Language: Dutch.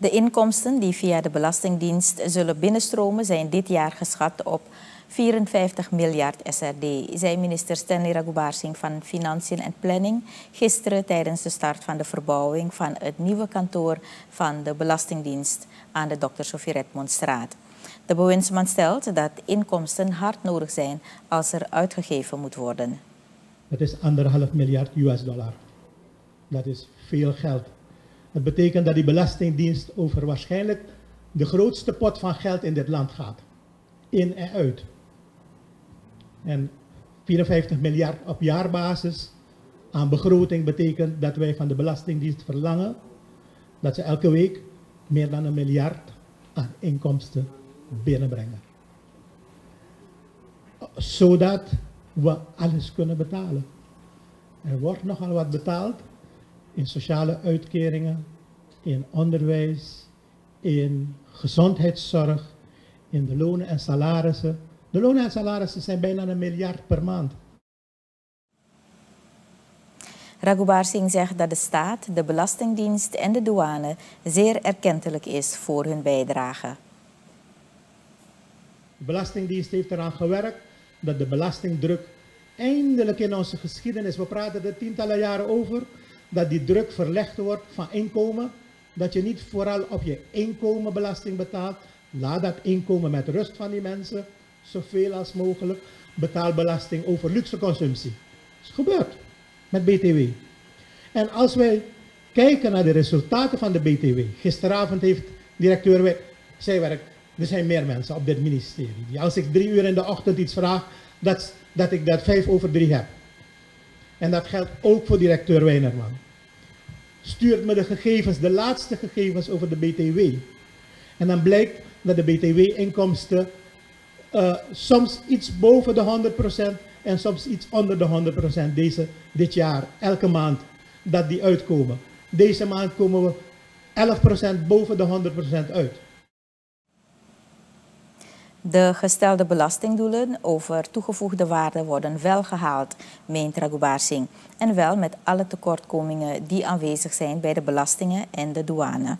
De inkomsten die via de Belastingdienst zullen binnenstromen zijn dit jaar geschat op 54 miljard SRD, zei minister Stanley Raghubaarsing van Financiën en Planning gisteren tijdens de start van de verbouwing van het nieuwe kantoor van de Belastingdienst aan de Dr. Sofie Redmondstraat. De bewindsman stelt dat inkomsten hard nodig zijn als er uitgegeven moet worden. Dat is anderhalf miljard US dollar. Dat is veel geld. Dat betekent dat die Belastingdienst over waarschijnlijk de grootste pot van geld in dit land gaat. In en uit. En 54 miljard op jaarbasis aan begroting betekent dat wij van de Belastingdienst verlangen dat ze elke week meer dan een miljard aan inkomsten binnenbrengen. Zodat we alles kunnen betalen. Er wordt nogal wat betaald in sociale uitkeringen, in onderwijs, in gezondheidszorg, in de lonen en salarissen. De lonen en salarissen zijn bijna een miljard per maand. Raghubar Singh zegt dat de staat, de Belastingdienst en de douane zeer erkentelijk is voor hun bijdrage. De Belastingdienst heeft eraan gewerkt dat de belastingdruk eindelijk in onze geschiedenis, we praten er tientallen jaren over, dat die druk verlegd wordt van inkomen. Dat je niet vooral op je inkomen belasting betaalt. Laat dat inkomen met rust van die mensen, zoveel als mogelijk. Betaal belasting over luxe consumptie. Dat is gebeurd met BTW. En als wij kijken naar de resultaten van de BTW. Gisteravond heeft directeur, zij werkt, er zijn meer mensen op dit ministerie. Die als ik drie uur in de ochtend iets vraag, dat, dat ik dat vijf over drie heb. En dat geldt ook voor directeur Weinerman. Stuurt me de gegevens, de laatste gegevens over de BTW. En dan blijkt dat de BTW-inkomsten uh, soms iets boven de 100% en soms iets onder de 100% deze, dit jaar, elke maand, dat die uitkomen. Deze maand komen we 11% boven de 100% uit. De gestelde belastingdoelen over toegevoegde waarde worden wel gehaald, meent Raghubar Singh. En wel met alle tekortkomingen die aanwezig zijn bij de belastingen en de douane.